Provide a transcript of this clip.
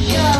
Yeah.